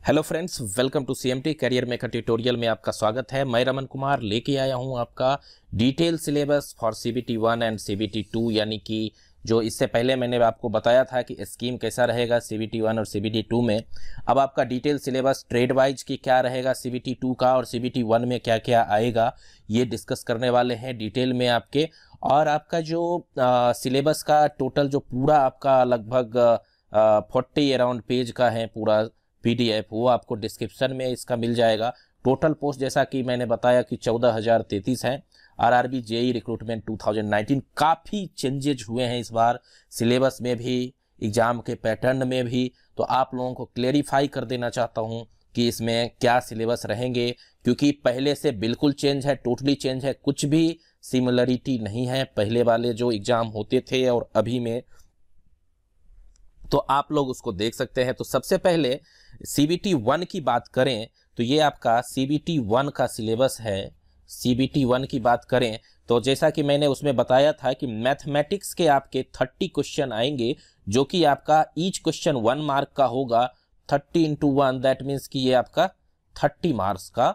Hello friends welcome to C M T career maker tutorial में आपका स्वागत है। मैं रमन कुमार लेके आया हूँ आपका detail syllabus for C B T one and C B T two यानी कि जो इससे पहले मैंने आपको बताया था कि स्कीम कैसा रहेगा सीबीटी वन और सीबीटी टू में। अब आपका डिटेल सिलेबस ट्रेड वाइज की क्या रहेगा सीबीटी टू का और सीबीटी वन में क्या क्या आएगा, ये डिस्कस करने वाले हैं डिटेल में आपके। और आपका जो सिलेबस का टोटल जो पूरा आपका लगभग फोर्टी अराउंड पेज का है पूरा पीडीएफ वो आपको डिस्क्रिप्शन में इसका मिल जाएगा। टोटल पोस्ट जैसा कि मैंने बताया कि चौदह हज़ार तैतीस है। आरआरबी जेई रिक्रूटमेंट 2019 काफ़ी चेंजेज हुए हैं इस बार। सिलेबस में भी एग्ज़ाम के पैटर्न में भी। तो आप लोगों को क्लेरिफाई कर देना चाहता हूँ कि इसमें क्या सिलेबस रहेंगे, क्योंकि पहले से बिल्कुल चेंज है टोटली चेंज है। कुछ भी सिमिलरिटी नहीं है। पहले वाले जो एग्ज़ाम होते थे और अभी में तो आप लोग उसको देख सकते हैं। तो सबसे पहले सीबीटी वन की बात करें तो ये आपका सीबीटी वन का सिलेबस है। सीबीटी वन की बात करें तो जैसा कि मैंने उसमें बताया था कि मैथमेटिक्स के आपके थर्टी क्वेश्चन आएँगे, जो कि आपका ईच क्वेश्चन वन मार्क का होगा। Thirty into one that means कि ये आपका थर्टी मार्क्स का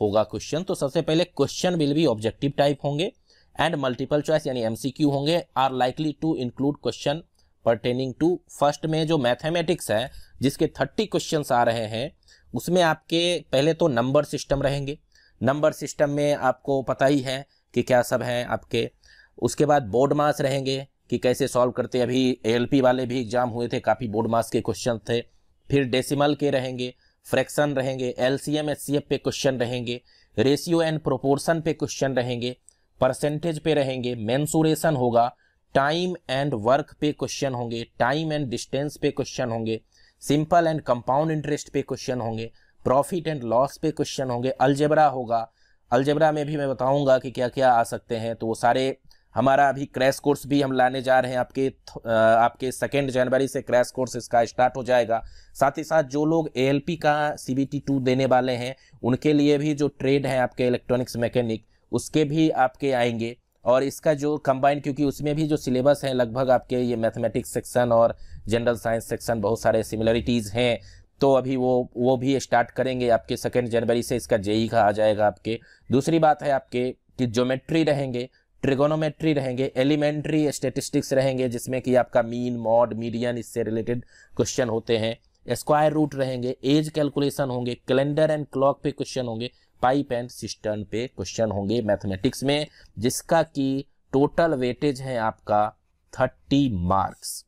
होगा क्वेश्चन तो सबसे पहले क्वेश्चन विल भी ऑब्जेक्टिव टाइप होंगे एंड मल्टीपल चॉइस यानी एमसीक्यू होंगे। Are likely to include question pertaining to first में जो मैथमेटिक्स है, जिसके थर्टी क्वेश्चन आ रहे हैं, उसमें आपके पहले तो नंबर सिस्टम रहेंगे। नंबर सिस्टम में आपको पता ही है कि क्या सब है आपके। उसके बाद बोर्ड मास रहेंगे कि कैसे सॉल्व करते अभी एएलपी वाले भी एग्ज़ाम हुए थे, काफ़ी बोर्ड मास के क्वेश्चन थे। फिर डेसिमल के रहेंगे फ्रैक्शन रहेंगे L C M S C F पे क्वेश्चन रहेंगे रेशियो एंड प्रोपोर्शन पे क्वेश्चन रहेंगे परसेंटेज पे रहेंगे मेंसुरेशन होगा टाइम एंड वर्क पे क्वेश्चन होंगे, टाइम एंड डिस्टेंस पे क्वेश्चन होंगे, सिंपल एंड कंपाउंड इंटरेस्ट पे क्वेश्चन होंगे, प्रॉफिट एंड लॉस पे क्वेश्चन होंगे, अलजेबरा होगा। अलजेबरा में भी मैं बताऊँगा कि क्या क्या आ सकते हैं तो वो सारे, हमारा अभी क्रैश कोर्स भी हम लाने जा रहे हैं, आपके आपके सेकेंड जनवरी से क्रैश कोर्स इसका स्टार्ट हो जाएगा। साथ ही साथ जो लोग एएलपी का सी बी टू देने वाले हैं, उनके लिए भी जो ट्रेड है आपके इलेक्ट्रॉनिक्स मैकेनिक उसके भी आपके आएँगे। और इसका जो कंबाइन क्योंकि उसमें भी जो सिलेबस है, लगभग आपके ये मैथमेटिक्स सेक्शन और जनरल साइंस सेक्शन बहुत सारे सिमिलरिटीज़ हैं तो अभी वो वो भी स्टार्ट करेंगे आपके सेकेंड जनवरी से इसका जेई का आ जाएगा आपके। दूसरी बात है आपके कि ज्योमेट्री रहेंगे ट्रिगोनोमेट्री रहेंगे एलिमेंट्री स्टेटिस्टिक्स रहेंगे, जिसमें कि आपका मीन मॉड मीडियन इससे रिलेटेड क्वेश्चन होते हैं। स्क्वायर रूट रहेंगे एज कैलकुलेशन होंगे कैलेंडर एंड क्लॉक पे क्वेश्चन होंगे पाइप एंड सिस्टर्न पे क्वेश्चन होंगे मैथमेटिक्स में, जिसका कि टोटल वेटेज है आपका थर्टी मार्क्स,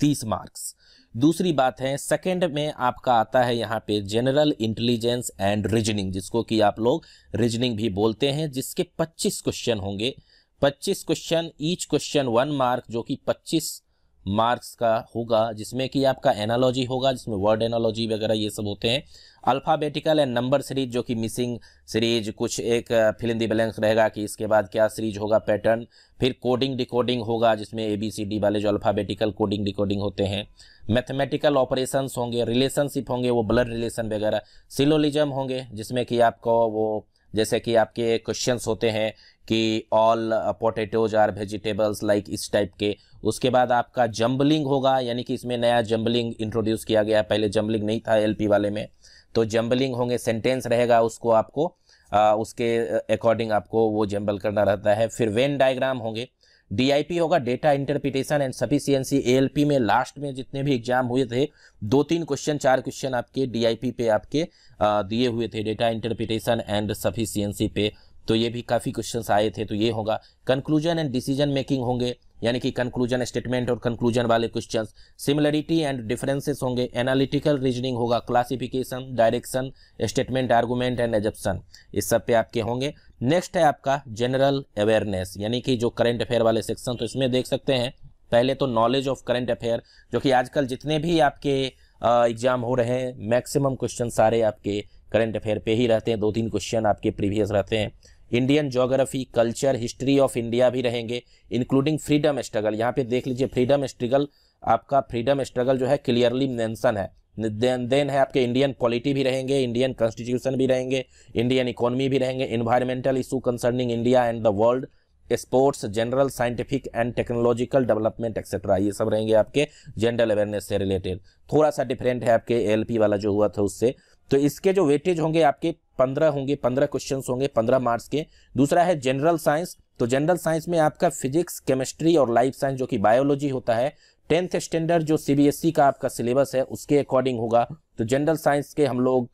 तीस मार्क्स। दूसरी बात है, सेकंड में आपका आता है यहाँ पे जनरल इंटेलिजेंस एंड रीजनिंग, जिसको कि आप लोग रीजनिंग भी बोलते हैं, जिसके 25 क्वेश्चन होंगे। 25 question, each question one mark, जो कि 25 मार्क्स का होगा, जिसमें कि आपका एनालॉजी होगा, जिसमें वर्ड एनालॉजी वगैरह ये सब होते हैं। अल्फ़ाबेटिकल एंड नंबर सीरीज़ जो कि मिसिंग सीरीज़ कुछ एक फिल इन दी बैलेंस रहेगा कि इसके बाद क्या सीरीज़ होगा पैटर्न फिर कोडिंग डिकोडिंग होगा, जिसमें ए बी सी डी वाले जो अल्फ़ाबेटिकल कोडिंग डिकोडिंग होते हैं। मैथमेटिकल ऑपरेशंस होंगे रिलेशनशिप होंगे, वो ब्लड रिलेशन वगैरह। सिलोलिज्म होंगे, जिसमें कि आपको वो, जैसे कि आपके क्वेश्चंस होते हैं कि all potatoes are vegetables like इस टाइप के। उसके बाद आपका जम्बलिंग होगा यानी कि इसमें नया जम्बलिंग इंट्रोड्यूस किया गया। पहले जम्बलिंग नहीं था एलपी वाले में। तो जम्बलिंग होंगे सेंटेंस रहेगा उसको आपको आ, उसके अकॉर्डिंग आपको वो जम्बल करना रहता है। फिर वेन डायग्राम होंगे। डीआईपी होगा data interpretation and sufficiency ALP में लास्ट में जितने भी एग्ज़ाम हुए थे दो तीन क्वेश्चन चार क्वेश्चन आपके डीआईपी पे आपके दिए हुए थे। डेटा इंटरप्रिटेशन एंड सफिशियंसी पे। तो ये भी काफ़ी क्वेश्चंस आए थे तो ये होगा। कंक्लूजन एंड डिसीज़न मेकिंग होंगे, यानी कि कंक्लूजन स्टेटमेंट और कंक्लूजन वाले क्वेश्चन सिमिलरिटी एंड डिफरेंसेस होंगे एनालिटिकल रीजनिंग होगा classification direction statement argument and assumption इस सब पे आपके होंगे। नेक्स्ट है आपका जनरल अवेयरनेस यानी कि जो करंट अफेयर वाले सेक्शन तो इसमें देख सकते हैं, पहले तो नॉलेज ऑफ़ करंट अफेयर जो कि आजकल जितने भी आपके एग्ज़ाम हो रहे हैं मैक्सिमम क्वेश्चन सारे आपके करंट अफेयर पे ही रहते हैं, दो तीन क्वेश्चन आपके प्रीवियस रहते हैं। Indian geography culture history of India भी रहेंगे इंक्लूडिंग फ्रीडम स्ट्रगल यहाँ पे देख लीजिए फ्रीडम स्ट्रगल आपका फ्रीडम स्ट्रगल जो है क्लियरली मेंशन है। देन देन है आपके इंडियन पॉलिटी भी रहेंगे इंडियन कॉन्स्टिट्यूशन भी रहेंगे इंडियन इकोनॉमी भी रहेंगे environmental issue concerning India and the world sports general scientific and technological development etcetera ये सब रहेंगे आपके जनरल अवेयरनेस से रिलेटेड थोड़ा सा डिफरेंट है आपके एल वाला जो हुआ था उससे। तो इसके जो वेटेज होंगे, आपके पंद्रह होंगे, पंद्रह क्वेश्चन होंगे, पंद्रह मार्क्स के। दूसरा है जनरल साइंस तो जनरल साइंस में आपका फिजिक्स केमिस्ट्री और लाइफ साइंस जो कि बायोलॉजी होता है टेंथ स्टैंडर्ड जो सीबीएसई का आपका सिलेबस है, उसके अकॉर्डिंग होगा। तो जनरल साइंस के हम लोग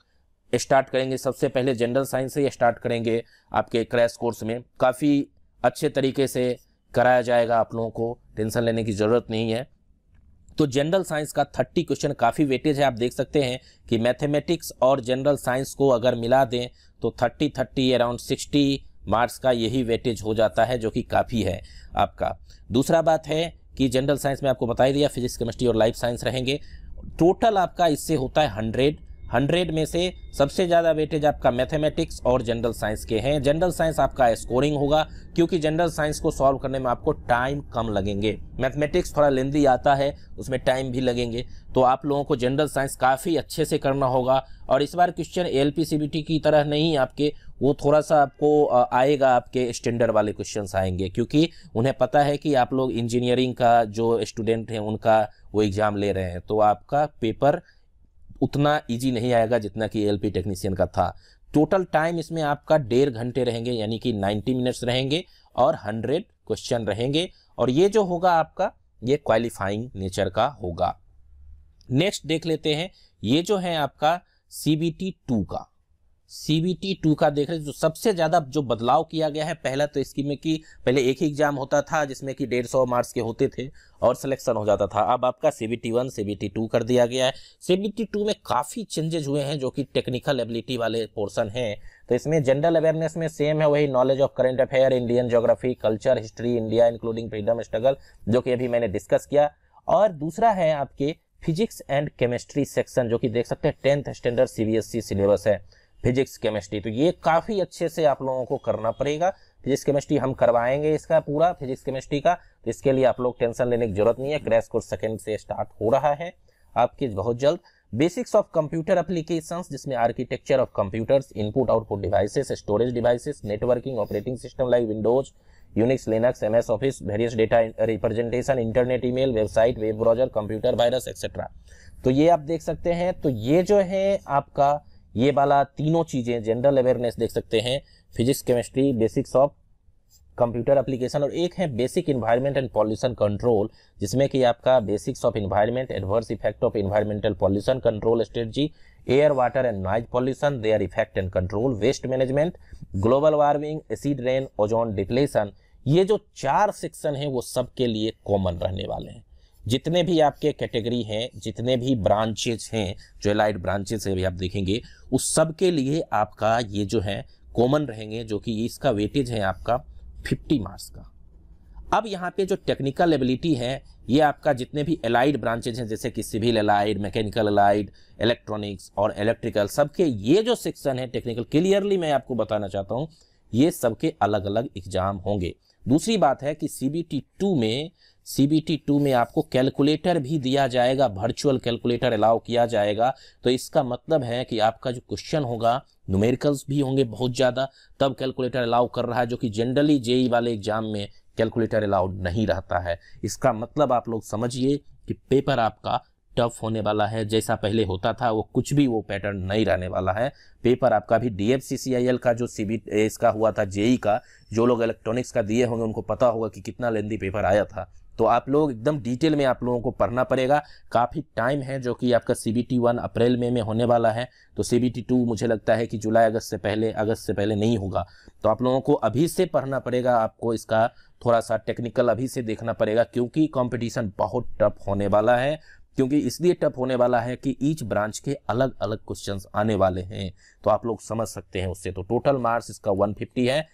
स्टार्ट करेंगे। सबसे पहले जनरल साइंस से स्टार्ट करेंगे आपके क्रैश कोर्स में। काफ़ी अच्छे तरीके से कराया जाएगा आप लोगों को। टेंशन लेने की ज़रूरत नहीं है। तो जनरल साइंस का थर्टी क्वेश्चन काफ़ी वेटेज है, आप देख सकते हैं कि मैथमेटिक्स और जनरल साइंस को अगर मिला दें तो thirty thirty around sixty marks का यही वेटेज हो जाता है, जो कि काफ़ी है आपका। दूसरा बात है कि जनरल साइंस में आपको बताई दिया फिजिक्स केमिस्ट्री और लाइफ साइंस रहेंगे। टोटल आपका इससे होता है हंड्रेड हंड्रेड में से सबसे ज़्यादा वेटेज आपका मैथमेटिक्स और जनरल साइंस के हैं। जनरल साइंस आपका स्कोरिंग होगा, क्योंकि जनरल साइंस को सॉल्व करने में आपको टाइम कम लगेंगे। मैथमेटिक्स थोड़ा लेंदी आता है, उसमें टाइम भी लगेंगे। तो आप लोगों को जनरल साइंस काफ़ी अच्छे से करना होगा। और इस बार क्वेश्चन एल की तरह नहीं आपके, वो थोड़ा सा आपको आएगा, आपके स्टैंडर्ड वाले क्वेश्चंस आएँगे। क्योंकि उन्हें पता है कि आप लोग इंजीनियरिंग का जो स्टूडेंट हैं, उनका वो एग्ज़ाम ले रहे हैं। तो आपका पेपर उतना इजी नहीं आएगा जितना कि एल टेक्नीशियन का था। टोटल टाइम इसमें आपका डेढ़ घंटे रहेंगे, यानी कि 90 मिनट्स रहेंगे और 100 क्वेश्चन रहेंगे। और ये जो होगा आपका, ये क्वालिफाइंग नेचर का होगा। नेक्स्ट देख लेते हैं, ये जो है आपका सी सीबीटी टू का। सीबीटी टू का देख रहे जो सबसे ज़्यादा जो बदलाव किया गया है, पहला तो इसकी में कि पहले एक ही एग्ज़ाम होता था, जिसमें कि डेढ़ सौ मार्क्स के होते थे और सिलेक्शन हो जाता था। अब आपका सीबीटी वन सीबीटी टू कर दिया गया है। सीबीटी टू में काफ़ी चेंजेज हुए हैं, जो कि टेक्निकल एबिलिटी वाले पोर्सन हैं। तो इसमें जनरल अवेयरनेस में सेम है, वही knowledge of current affair Indian geography culture history India including freedom struggle जो कि अभी मैंने डिस्कस किया। और दूसरा है आपके फिजिक्स एंड केमिस्ट्री सेक्शन जो कि देख सकते हैं टेंथ स्टैंडर्ड सीबीएसई सिलेबस है। Physics chemistry. तो ये काफ़ी अच्छे से आप लोगों को करना पड़ेगा। फिजिक्स केमिस्ट्री हम करवाएँगे इसका पूरा, फिजिक्स केमिस्ट्री का। तो इसके लिए आप लोग टेंशन लेने की ज़रूरत नहीं है। क्रैश कोर्स सेकंड से स्टार्ट हो रहा है। आपकी बहुत जल्द। बेसिक्स ऑफ़ कंप्यूटर एप्लीकेशन जिसमें architecture of computers, input output devices, storage devices, networking, operating system like Windows, Unix, Linux, MS Office, various data representation, internet, email, website, web browser, computer, virus etcetera तो ये आप देख सकते हैं। तो ये जो है आपका ये वाला तीनों चीज़ें जनरल अवेयरनेस देख सकते हैं physics chemistry basics of computer application और एक है basic environment and pollution control जिसमें कि आपका basics of environment adverse effect of environmental pollution control strategy air water and noise pollution their effect and control waste management global warming acid rain ozone depletion ये जो चार section हैं वो सबके लिए कॉमन रहने वाले हैं। जितने भी आपके कैटेगरी हैं, जितने भी ब्रांचेज हैं, जो एलाइड ब्रांचेज है भी आप देखेंगे, उस सब के लिए आपका ये जो है कॉमन रहेंगे, जो कि इसका वेटेज है आपका 50 मार्क्स का। अब यहाँ पे जो टेक्निकल एबिलिटी है, ये आपका जितने भी एलाइड ब्रांचेज हैं, जैसे कि civil allied mechanical allied electronics और इलेक्ट्रिकल सबके ये जो सेक्शन है टेक्निकल क्लियरली मैं आपको बताना चाहता हूँ, ये सबके अलग अलग एग्ज़ाम होंगे। दूसरी बात है कि सी बी में सीबीटी टू में आपको कैलकुलेटर भी दिया जाएगा वर्चुअल कैलकुलेटर अलाउ किया जाएगा। तो इसका मतलब है कि आपका जो क्वेश्चन होगा न्यूमेरिकल्स भी होंगे बहुत ज़्यादा। तब कैलकुलेटर अलाउ कर रहा है, जो कि जनरली जेई वाले एग्ज़ाम में कैलकुलेटर अलाउड नहीं रहता है। इसका मतलब आप लोग समझिए कि पेपर आपका टफ होने वाला है। जैसा पहले होता था, वो कुछ भी वो पैटर्न नहीं रहने वाला है। पेपर आपका भी डी का, जो CB इसका हुआ था जेई का, जो लोग इलेक्ट्रॉनिक्स का दिए होंगे, उनको पता होगा कि कितना लेंदी पेपर आया था। तो आप लोग एकदम डिटेल में आप लोगों को पढ़ना पड़ेगा। काफ़ी टाइम है जो कि आपका सी बी वन अप्रैल में में होने वाला है। तो सी बी टी टू मुझे लगता है कि जुलाई अगस्त से पहले, अगस्त से पहले नहीं होगा। तो आप लोगों को अभी से पढ़ना पड़ेगा, आपको इसका थोड़ा सा टेक्निकल अभी से देखना पड़ेगा, क्योंकि कंपटीशन बहुत टफ होने वाला है। क्योंकि इसलिए टफ होने वाला है कि ईच ब्रांच के अलग अलग क्वेश्चंस आने वाले हैं। तो आप लोग समझ सकते हैं उससे। तो टोटल मार्क्स इसका 150 है।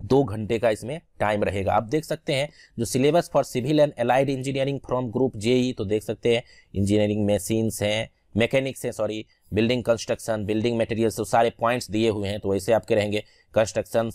दो घंटे का इसमें टाइम रहेगा। आप देख सकते हैं, जो syllabus for civil and allied engineering from group JE तो देख सकते हैं इंजीनियरिंग मशीन्स हैं मैकेनिक्स हैं sorry building construction building materials तो सारे पॉइंट्स दिए हुए हैं तो वैसे आपके रहेंगे। कंस्ट्रक्शन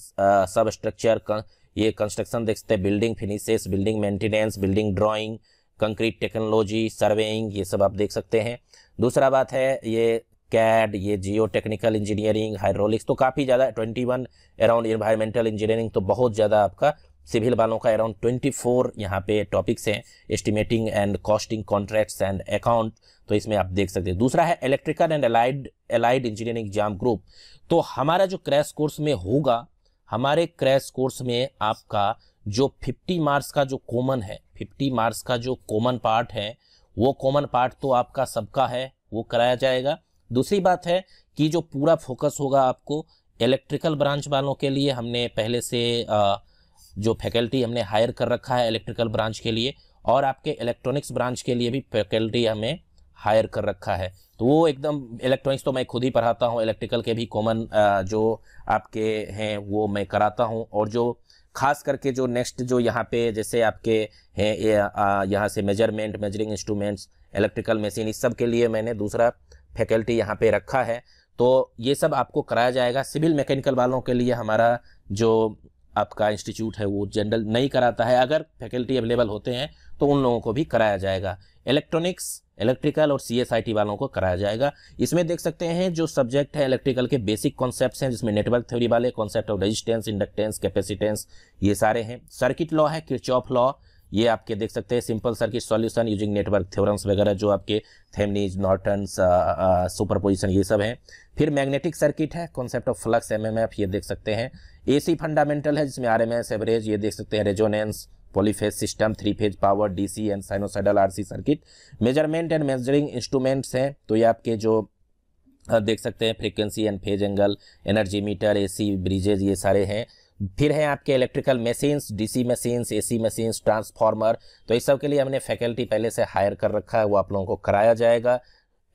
सब स्ट्रक्चर ये कंस्ट्रक्शन देख सकते हैं building finishes building maintenance building drawing concrete technology surveying ये सब आप देख सकते हैं। दूसरा बात है, ये कैड ये जियो टेक्निकल इंजीनियरिंग हाइड्रोलिक्स तो काफ़ी ज़्यादा twenty one around environmental engineering तो बहुत ज़्यादा आपका सिविल वालों का अराउंड ट्वेंटी फोर यहाँ पे टॉपिक्स हैं estimating and costing contracts and account तो इसमें आप देख सकते हैं। दूसरा है electrical and allied allied engineering exam group तो हमारा जो क्रैश कोर्स में होगा, हमारे क्रैश कोर्स में आपका जो 50 मार्क्स का जो कॉमन है 50 मार्क्स का जो कॉमन पार्ट है, वो कॉमन पार्ट तो आपका सबका है, वो कराया जाएगा। दूसरी बात है कि जो पूरा फोकस होगा आपको इलेक्ट्रिकल ब्रांच वालों के लिए, हमने पहले से जो फैकल्टी हमने हायर कर रखा है इलेक्ट्रिकल ब्रांच के लिए, और आपके इलेक्ट्रॉनिक्स ब्रांच के लिए भी फैकल्टी हमें हायर कर रखा है। तो वो एकदम इलेक्ट्रॉनिक्स तो मैं खुद ही पढ़ाता हूँ, इलेक्ट्रिकल के भी कॉमन जो आपके हैं वो मैं कराता हूँ। और जो खास करके जो नेक्स्ट जो यहाँ पे जैसे आपके हैं यहाँ से measurement, measuring instruments, electrical machine, इस सब के लिए मैंने दूसरा फैकल्टी यहाँ पे रखा है तो ये सब आपको कराया जाएगा। सिविल मैकेनिकल वालों के लिए हमारा जो आपका इंस्टीट्यूट है, वो जनरल नहीं कराता है। अगर फैकल्टी अवेलेबल होते हैं तो उन लोगों को भी कराया जाएगा। इलेक्ट्रॉनिक्स, इलेक्ट्रिकल और सीएसआईटी वालों को कराया जाएगा। इसमें देख सकते हैं, जो सब्जेक्ट है, इलेक्ट्रिकल के बेसिक कॉन्सेप्ट हैं, जिसमें नेटवर्क थ्योरी वाले concept of resistance, inductance, capacitance, ये सारे हैं। सर्किट लॉ है, किरचॉफ लॉ ये आपके देख सकते हैं simple circuit solution using network theorems वगैरह जो आपके थेमनीज नॉर्टन्स सुपरपोजिशन ये सब हैं। फिर मैग्नेटिक सर्किट है कॉन्सेप्ट ऑफ़ फ्लक्स एमएमएफ ये देख सकते हैं। एसी फंडामेंटल है, जिसमें आरएमएस एवरेज ये देख सकते हैं। Resonance polyphase system three phase power DC and sinusoidal RC circuit measurement and measuring instruments हैं तो ये आपके जो देख सकते हैं frequency and phase angle energy meter AC bridges ये सारे हैं। फिर हैं आपके electrical machines DC machines AC machines transformer तो इस सब के लिए हमने फैकल्टी पहले से हायर कर रखा है, वो आप लोगों को कराया जाएगा।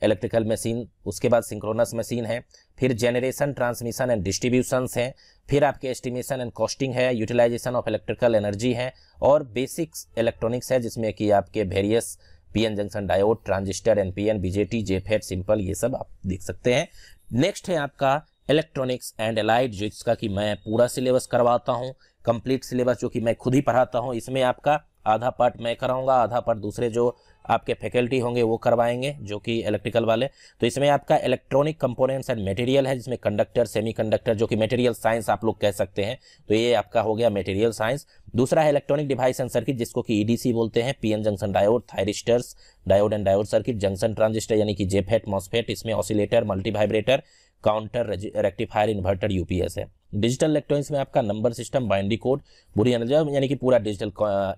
इलेक्ट्रिकल मशीन उसके बाद सिंक्रोनस मशीन है। फिर जेनरेशन ट्रांसमिशन एंड डिस्ट्रीब्यूशन हैं। फिर आपके एस्टिमेशन एंड कॉस्टिंग है यूटिलाइजेशन ऑफ़ इलेक्ट्रिकल एनर्जी है। और बेसिक्स इलेक्ट्रॉनिक्स है, जिसमें कि आपके various PN junction diode transistor NPN BJT JFET simple ये सब आप देख सकते हैं। नेक्स्ट है आपका इलेक्ट्रॉनिक्स एंड एलाइड इसका कि मैं पूरा सिलेबस करवाता हूँ कंप्लीट सिलेबस जो कि मैं खुद ही पढ़ाता हूँ, इसमें आपका आधा पार्ट मैं कराऊँगा, आधा पार्ट दूसरे जो आपके फैकल्टी होंगे वो करवाएँगे, जो कि इलेक्ट्रिकल वाले। तो इसमें आपका इलेक्ट्रॉनिक कंपोनेंट्स एंड मटेरियल है, जिसमें कंडक्टर सेमीकंडक्टर जो कि मटेरियल साइंस आप लोग कह सकते हैं तो ये आपका हो गया मटेरियल साइंस दूसरा है इलेक्ट्रॉनिक डिवाइस एंड सर्किट जिसको कि ईडीसी e बोलते हैं PN junction diode thyristors diode and diode circuit junction transistor यानी कि जेफेट मॉसफेट इसमें oscillator multi counter rectifier inverter UPS है। डिजिटल इलेक्ट्रॉनिक्स में आपका नंबर सिस्टम बाइंडी कोड, बुरी यानी कि पूरा डिजिटल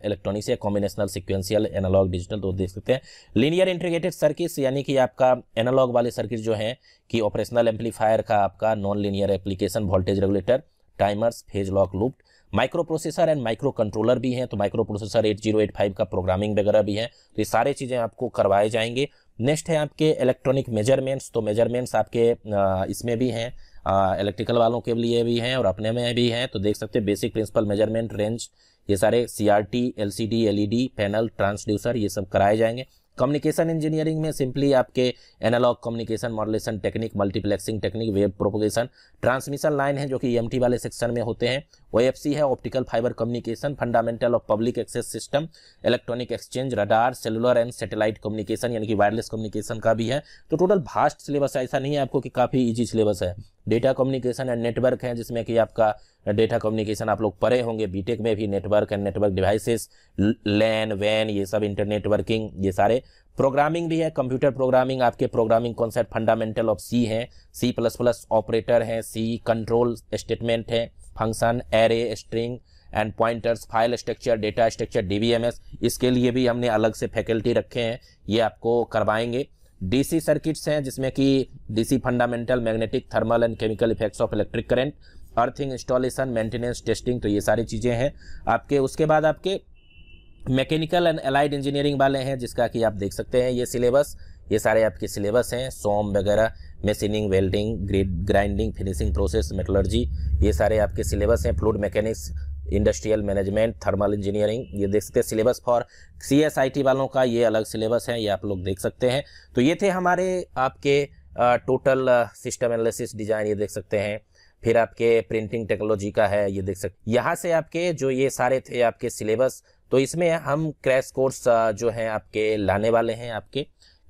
इलेक्ट्रॉनिक्स है कॉम्बिनेशनल सिक्वेंशियल एनालॉग डिजिटल तो देख सकते हैं। लीनियर इंटीग्रेटेड सर्किट यानी कि आपका एनालॉग वाले सर्किट जो हैं कि ऑपरेशनल एम्पलीफायर का आपका non linear application voltage regulator timers phase lock loop micro processor and micro controller भी हैं। तो माइक्रो प्रोसेसर 8085 का प्रोग्रामिंग वगैरह भी है। तो ये सारे चीज़ें आपको करवाए जाएँगे। नेक्स्ट है आपके इलेक्ट्रॉनिक मेजरमेंट्स तो मेजरमेंट्स आपके इसमें भी हैं। इलेक्ट्रिकल वालों के लिए भी हैं और अपने में भी हैं। तो देख सकते हैं बेसिक प्रिंसिपल मेज़रमेंट रेंज ये सारे C R T L C D L E D panel transducer ये सब कराए जाएँगे। कम्युनिकेशन इंजीनियरिंग में सिंपली आपके analog communication modulation technique multiplexing technique wave propagation transmission line है जो कि एम वाले सेक्शन में होते हैं। ओ है optical fibre communication fundamental of public access system electronic exchange radar cellular and satellite communication यानी कि वायरलेस कम्युनिकेशन का भी है। तो टोटल भास्ट सिलेबस ऐसा नहीं है आपको कि काफ़ी ईजी सिलेबस है। डेटा कम्युनिकेशन एंड नेटवर्क है, जिसमें कि आपका डेटा कम्युनिकेशन आप लोग पढ़े होंगे बीटेक में भी network and network devices LAN van ये सब इंटरनेटवर्किंग ये सारे। प्रोग्रामिंग भी है कंप्यूटर प्रोग्रामिंग आपके programming concept fundamental of C है सी प्लस प्लस ऑपरेटर है सी कंट्रोल स्टेटमेंट है। Function array string and pointers file structure data structure DBMS इसके लिए भी हमने अलग से फैकल्टी रखे हैं। ये आपको करवाएँगे। डीसी सर्किट्स हैं, जिसमें कि DC fundamental magnetic thermal and chemical effects of electric current earthing installation maintenance testing तो ये सारी चीज़ें हैं। आपके, उसके बाद आपके मैकेनिकल एंड अलाइड इंजीनियरिंग वाले हैं, जिसका कि आप देख सकते हैं, ये सिलेबस ये सारे आपके सिलेबस हैं, सोम वगैरह machining welding grade grinding finishing process metallurgy ये सारे आपके सिलेबस हैं fluid mechanics industrial management thermal engineering ये देख सकते हैं सिलेबस फॉर सीएसआईटी वालों का ये अलग सिलेबस है, ये आप लोग देख सकते हैं। तो ये थे हमारे आपके टोटल सिस्टम एनालिसिस डिज़ाइन ये देख सकते हैं। फिर आपके प्रिंटिंग टेक्नोलॉजी का है, ये देख सकते यहाँ से आपके जो ये सारे थे आपके सिलेबस तो इसमें हम क्रैश कोर्स जो है आपके लाने वाले हैं आपके।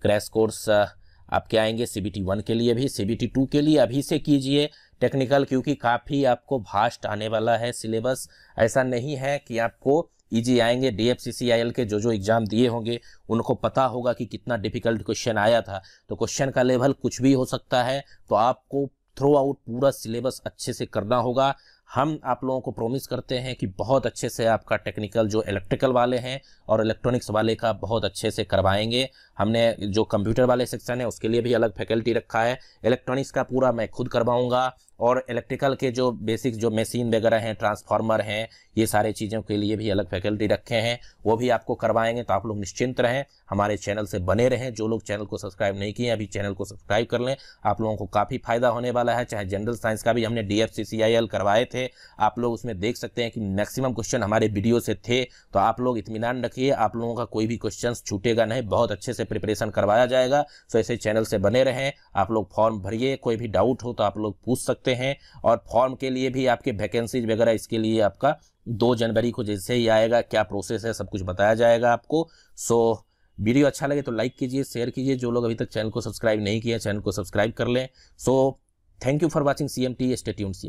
क्रैश कोर्स आपके आएँगे सी बी टी वन के लिए भी सी बी टी टू के लिए अभी से कीजिए। टेक्निकल क्योंकि काफ़ी आपको भास्ट आने वाला है सिलेबस। ऐसा नहीं है कि आपको ईजी आएँगे D F C C I L के जो जो एग्ज़ाम दिए होंगे, उनको पता होगा कि कितना डिफ़िकल्ट क्वेश्चन आया था। तो क्वेश्चन का लेवल कुछ भी हो सकता है तो आपको थ्रू आउट पूरा सिलेबस अच्छे से करना होगा। हम आप लोगों को प्रॉमिस करते हैं कि बहुत अच्छे से आपका टेक्निकल जो इलेक्ट्रिकल वाले हैं और इलेक्ट्रॉनिक्स वाले का बहुत अच्छे से करवाएँगे। हमने जो कंप्यूटर वाले सेक्शन है, उसके लिए भी अलग फैकल्टी रखा है। इलेक्ट्रॉनिक्स का पूरा मैं खुद करवाऊँगा और इलेक्ट्रिकल के जो बेसिक जो मशीन वगैरह हैं, ट्रांसफार्मर हैं, ये सारे चीज़ों के लिए भी अलग फैकल्टी रखे हैं। वो भी आपको करवाएँगे तो आप लोग निश्चिंत रहें। हमारे चैनल से बने रहें। जो लोग चैनल को सब्सक्राइब नहीं किए अभी चैनल को सब्सक्राइब कर लें। आप लोगों को काफ़ी फ़ायदा होने वाला है। चाहे जनरल साइंस का भी हमने डी एफ़ करवाए थे, आप लोग उसमें देख सकते हैं कि मैक्सिमम क्वेश्चन हमारे वीडियो से थे। तो आप लोग इतमान रखिए। आप लोगों का कोई भी क्वेश्चन छूटेगा नहीं। बहुत अच्छे से प्रिपरेशन करवाया जाएगा। सो ऐसे चैनल से बने रहें। आप लोग फॉर्म भरिए। कोई भी डाउट हो तो आप लोग पूछ सकते हैं। और फॉर्म के लिए भी आपके वैकेंसीज वगैरह, इसके लिए आपका दो जनवरी को जैसे ही आएगा, क्या प्रोसेस है, सब कुछ बताया जाएगा आपको। सो वीडियो अच्छा लगे तो लाइक कीजिए शेयर कीजिए। जो लोग अभी तक चैनल को सब्सक्राइब नहीं किया चैनल को सब्सक्राइब कर लें। So thank you for watching C M T stay tuned C